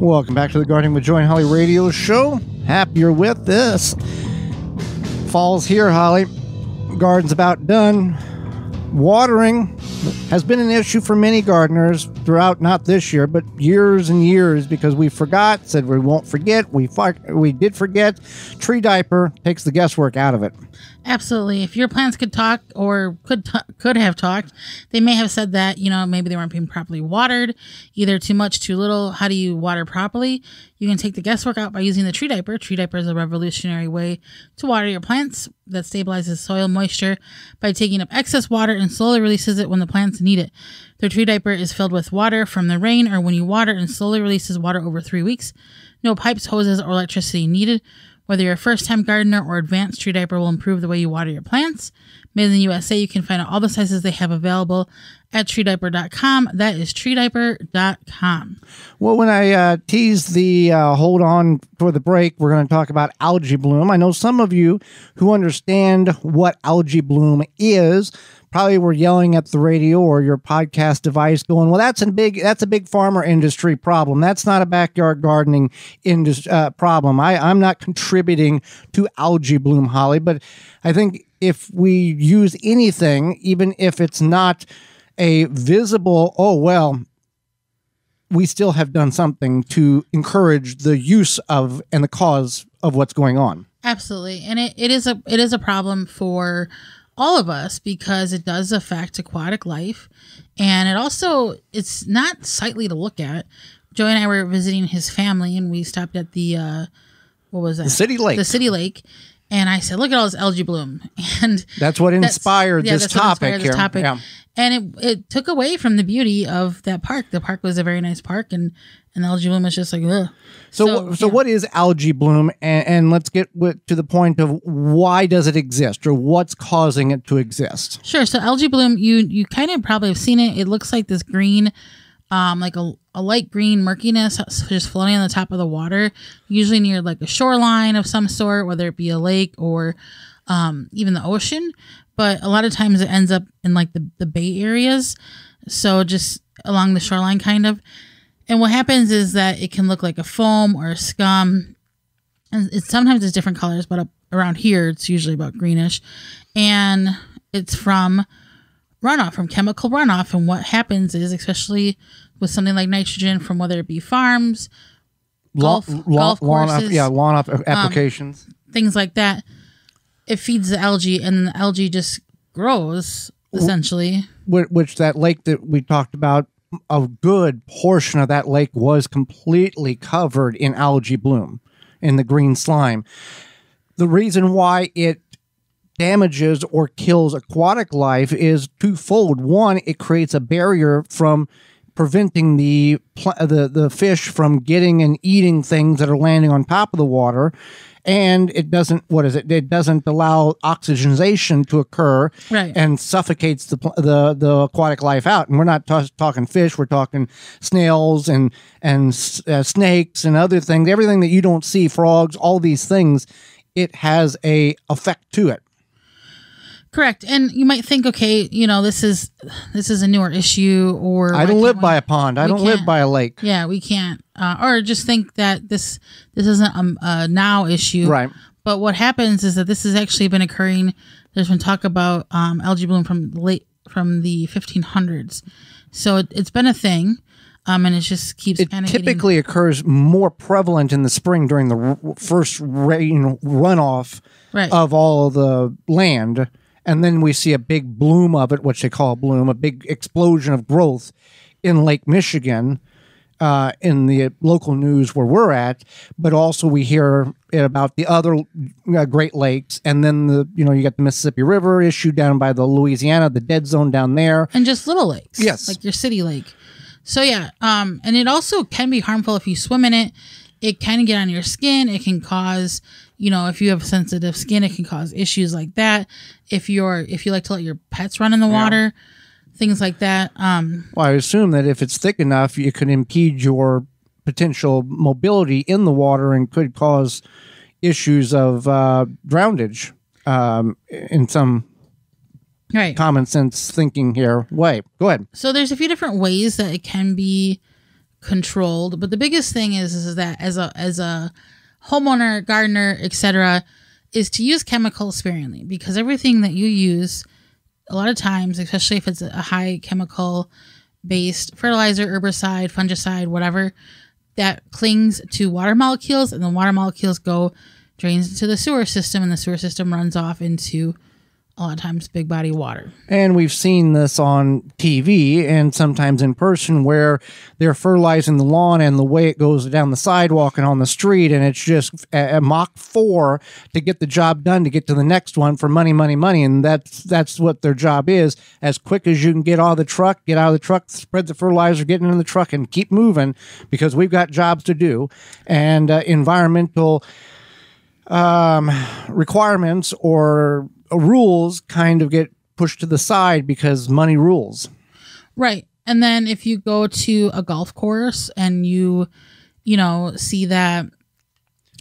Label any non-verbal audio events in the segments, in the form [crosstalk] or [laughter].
Welcome back to the Gardening with Joey and Holly radio show. Happy you're with this. Fall's here, Holly. Garden's about done. Watering has been an issue for many gardeners throughout not this year, but years and years because we forgot, said we won't forget. We fuck, we did forget. Tree diaper takes the guesswork out of it. Absolutely. If your plants could talk or could t- could have talked, they may have said that you know maybe they weren't being properly watered, either too much, too little. How do you water properly? You can take the guesswork out by using the tree diaper. Tree diaper is a revolutionary way to water your plants that stabilizes soil moisture by taking up excess water and slowly releases it when the plants need it. The tree diaper is filled with water from the rain or when you water and slowly releases water over three weeks. No pipes, hoses, or electricity needed. Whether you're a first time gardener or advanced tree diaper will improve the way you water your plants. Made in the USA, you can find out all the sizes they have available at treediaper.com. That is treediaper.com. Well, when I uh, teased the uh, hold on for the break, we're going to talk about algae bloom. I know some of you who understand what algae bloom is probably were yelling at the radio or your podcast device going well that's a big that's a big farmer industry problem. That's not a backyard gardening industry uh, problem. I, i'm not contributing to algae bloom holly. But i think if we use anything even if it's not a visible oh well we still have done something to encourage the use of and the cause of what's going on. Absolutely. And it, it is a it is a problem for all of us because it does affect aquatic life. And it also it's not sightly to look at. Joey and i were visiting his family and we stopped at the uh what was that? The city lake. The city lake and i said look at all this algae bloom [laughs] and that's what inspired yeah, this that's what topic inspired here this topic. Yeah. and it, it took away from the beauty of that park the park was a very nice park and and the algae bloom was just like ugh. So, so, yeah. what is algae bloom? And, and let's get to the point of why does it exist, or what's causing it to exist? Sure. So algae bloom, you you kind of probably have seen it. It looks like this green, um, like a, a light green murkiness just floating on the top of the water, usually near like a shoreline of some sort, whether it be a lake or um, even the ocean. But a lot of times it ends up in like the, the bay areas. So just along the shoreline, kind of. And what happens is that it can look like a foam or a scum. And it's sometimes it's different colors, but up around here it's usually about greenish. And it's from runoff, from chemical runoff. And what happens is, especially with something like nitrogen from whether it be farms, golf, golf lawn, courses, yeah, lawn op- applications. things like that, it feeds the algae and the algae just grows essentially. which, which that lake that we talked about, a good portion of that lake was completely covered in algae bloom, in the green slime. The reason why it damages or kills aquatic life is twofold. One, it creates a barrier from preventing the the the fish from getting and eating things that are landing on top of the water and it doesn't what is it it doesn't allow oxygenation to occur Right. and suffocates the the the aquatic life out and we're not t- talking fish we're talking snails and and uh, snakes and other things everything that you don't see frogs all these things it has a effect to it Correct. And you might think, okay, you know, this is this is a newer issue, or I don't live we- by a pond. I don't live by a lake. Yeah, we can't, uh, or just think that this this isn't a, a now issue, Right. But what happens is that this has actually been occurring. There's been talk about um, algae bloom from late from the 1500s, so it, it's been a thing, um, and it just keeps It kind of typically occurs more prevalent in the spring during the r- first rain runoff Right. of all the land. And then we see a big bloom of it, which they call a bloom, a big explosion of growth in Lake Michigan. Uh, in the local news where we're at, but also we hear it about the other uh, Great Lakes, and then the you know you got the Mississippi River issue down by the Louisiana, the dead zone down there. and just little lakes. Yes. Like your city lake. So yeah, um, and it also can be harmful if you swim in it. It can get on your skin. It can cause, you know, if you have sensitive skin, it can cause issues like that. If you're if you like to let your pets run in the water, things like that. Um, Well, I assume that if it's thick enough, you can impede your potential mobility in the water and could cause issues of uh, drownage um, in some right. common sense thinking here way. Go ahead. So there's a few different ways that it can be controlled. But the biggest thing is is that as a as a homeowner, gardener, etc., is to use chemicals sparingly because everything that you use, a lot of times, especially if it's a high chemical based fertilizer, herbicide, fungicide, whatever, that clings to water molecules, and the water molecules go drains into the sewer system, and the sewer system runs off into a lot of times big body water. And we've seen this on TV and sometimes in person where they're fertilizing the lawn and the way it goes down the sidewalk and on the street. And it's just a, Mach 4 to get the job done to get to the next one for money, money, money. And that's, that's what their job is. As quick as you can get out of the truck, get out of the truck, spread the fertilizer, get in the truck and keep moving because we've got jobs to do. And uh, environmental um, requirements or Uh, rules kind of get pushed to the side because money rules. Right. And then if you go to a golf course and you, you know, see that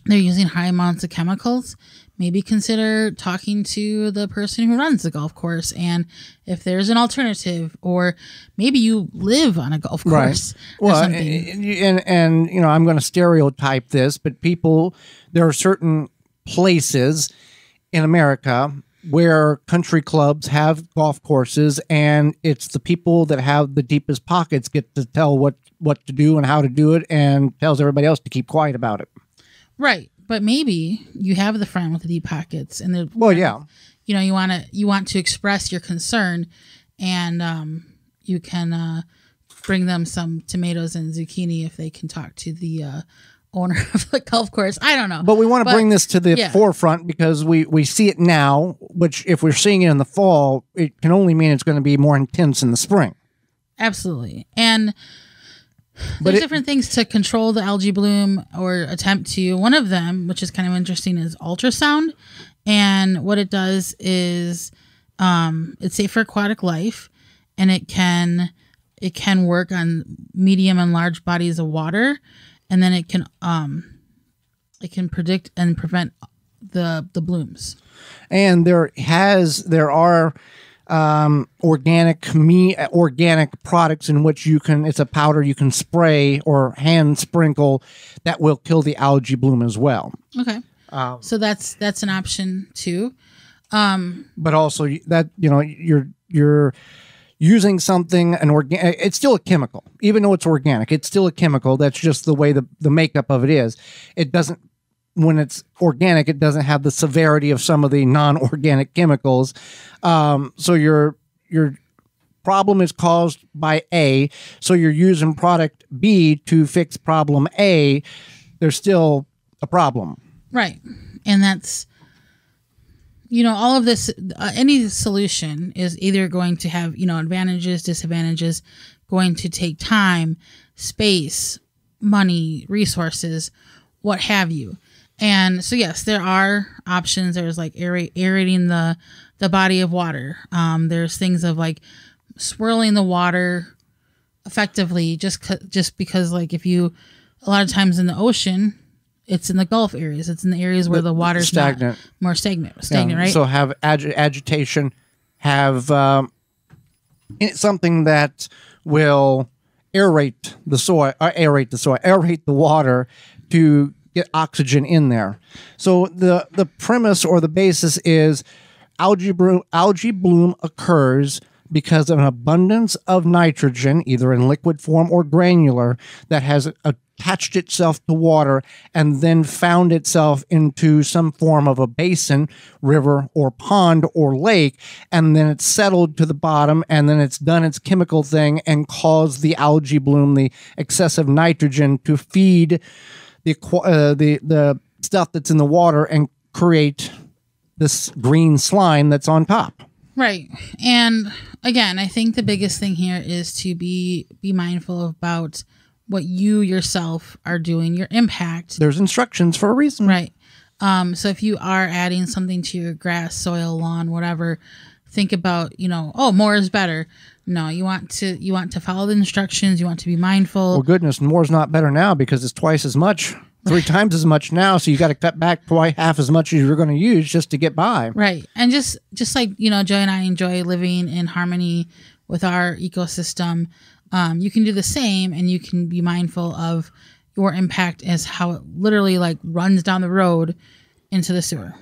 they're using high amounts of chemicals, maybe consider talking to the person who runs the golf course and if there's an alternative or maybe you live on a golf course right. well and, and and you know i'm going to stereotype this but people there are certain places in america where country clubs have golf courses and it's the people that have the deepest pockets get to tell what what to do and how to do it and tells everybody else to keep quiet about it. Right. But maybe you have the friend with the deep pockets and the well yeah. you know you want to you want to express your concern and um you can uh bring them some tomatoes and zucchini if they can talk to the uh owner of the golf course. I don't know. But we want to bring this to the yeah. forefront because we we see it now, which if we're seeing it in the fall, it can only mean it's going to be more intense in the spring. Absolutely. And but there's it, different things to control the algae bloom or attempt to. One of them, which is kind of interesting, is ultrasound. And what it does is um, it's safe for aquatic life and it can it can work on medium and large bodies of water and then it can um it can predict and prevent the the blooms. And there has there are um, organic me organic products in which you can it's a powder you can spray or hand sprinkle that will kill the algae bloom as well. Okay. Um, so that's that's an option too. Um, but also that you know you're you're using something an organic it's still a chemical. Even though it's organic it's still a chemical. That's just the way the, the makeup of it is. It doesn't when it's organic it doesn't have the severity of some of the non-organic chemicals. Um, so your your problem is caused by a. So you're using product b to fix problem a. There's still a problem. Right. And that's you know all of this uh, any solution is either going to have you know advantages disadvantages going to take time space money resources what have you. And so yes there are options. There's like aerating the the body of water. Um, there's things of like swirling the water effectively just just because like if you a lot of times in the ocean it's in the Gulf areas. It's in the areas where the, the water's stagnant, more stagnant, stagnant, yeah. right? So have ag- agitation, have um, something that will aerate the soil, uh, aerate the soil, aerate the water to get oxygen in there. So the the premise or the basis is algae bloom, algae bloom occurs because of an abundance of nitrogen, either in liquid form or granular, that has attached itself to water and then found itself into some form of a basin, river, or pond or lake. And then it's settled to the bottom and then it's done its chemical thing and caused the algae bloom, the excessive nitrogen to feed the, uh, the, the stuff that's in the water and create this green slime that's on top. Right. And again, I think the biggest thing here is to be be mindful about what you yourself are doing, your impact. There's instructions for a reason. Right. Um, so if you are adding something to your grass, soil, lawn, whatever, think about, you know, oh, more is better. No, you want to you want to follow the instructions, you want to be mindful. Well goodness, more is not better now because it's twice as much three times as much now so you got to cut back twice half as much as you're going to use just to get by right and just just like you know joey and i enjoy living in harmony with our ecosystem um, you can do the same and you can be mindful of your impact as how it literally like runs down the road into the sewer.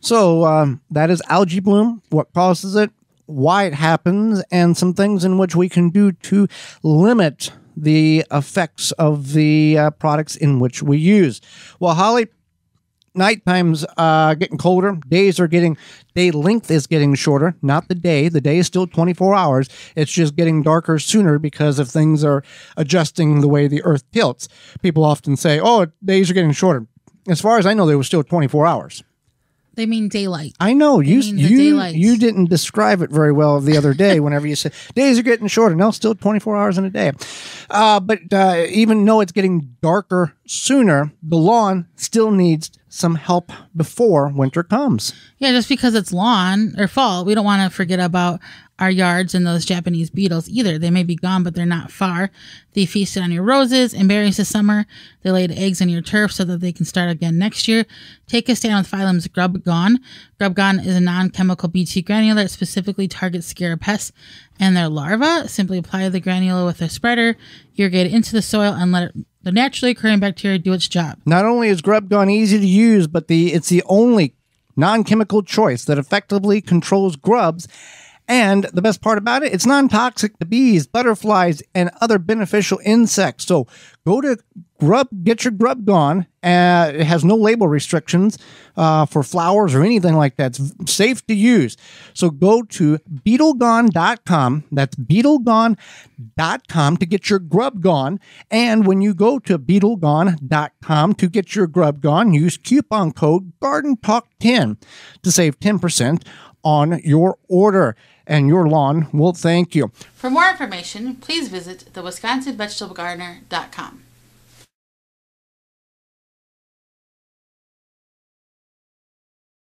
So um, that is algae bloom, what causes it, why it happens, and some things in which we can do to limit the effects of the uh, products in which we use. Well, Holly, night times uh, getting colder. Days are getting day length is getting shorter. Not the day. The day is still 24 hours. It's just getting darker sooner because of things are adjusting the way the Earth tilts. People often say, "Oh, days are getting shorter." As far as I know, they were still 24 hours. They mean daylight. I know you you you didn't describe it very well the other day. Whenever you said [laughs] days are getting shorter, no, still 24 hours in a day. Uh, but uh, even though it's getting darker sooner, the lawn still needs some help before winter comes. Yeah, just because it's lawn or fall, we don't want to forget about our yards and those Japanese beetles either. They may be gone, but they're not far. They feasted on your roses and berries this summer. They laid eggs on your turf so that they can start again next year. Take a stand with Phyllom's Grub Gone. Grub Gone is a non-chemical BT granule that specifically targets scarab pests and their larvae. Simply apply the granule with a spreader, irrigate it into the soil, and let it, the naturally occurring bacteria do its job. Not only is Grub Gone easy to use, but the it's the only non-chemical choice that effectively controls grubs. And the best part about it, it's non-toxic to bees, butterflies, and other beneficial insects. So go to Grub, get your Grub Gone. Uh, it has no label restrictions uh, for flowers or anything like that. It's safe to use. So go to beetlegone.com. That's beetlegone.com to get your Grub Gone. And when you go to beetlegone.com to get your Grub Gone, use coupon code Garden Talk 10 to save 10% on your order. And your lawn will thank you. For more information, please visit the WisconsinVegetableGardener.com.